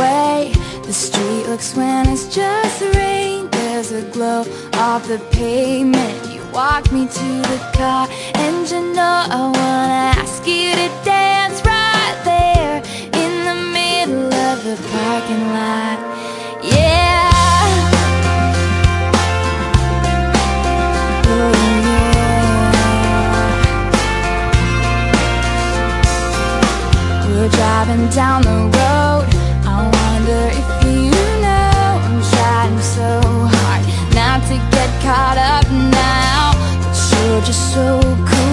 way. The street looks when it's just rain. There's a glow off the pavement. You walk me to the car And you know I wanna ask you to dance right there In the middle of the parking lot. Yeah. We're driving down the road so cool.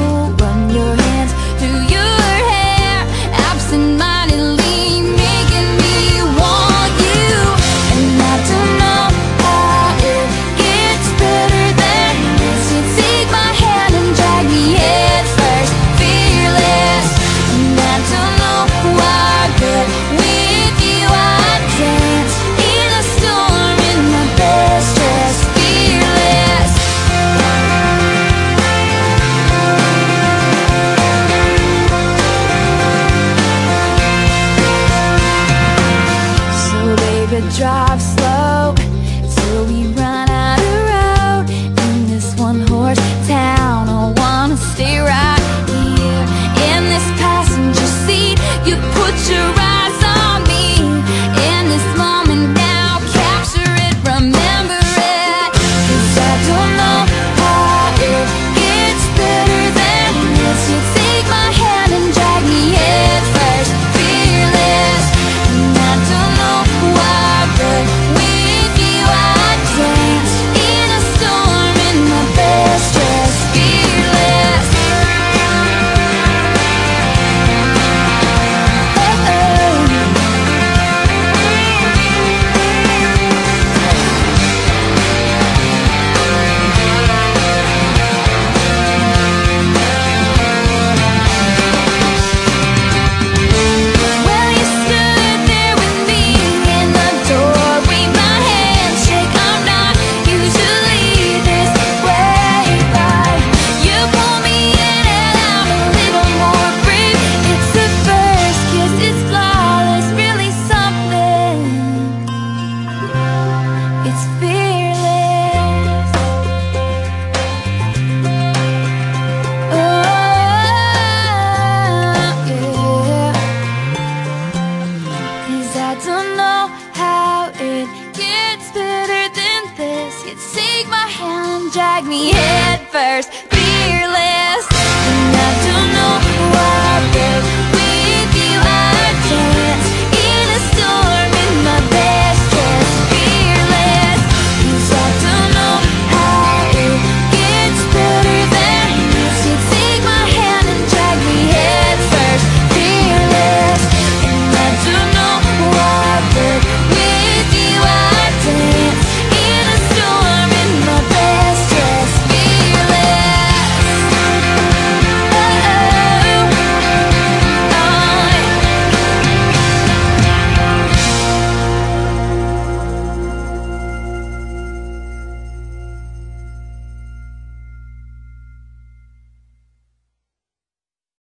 to drive slow. Till we hand, drag me head first.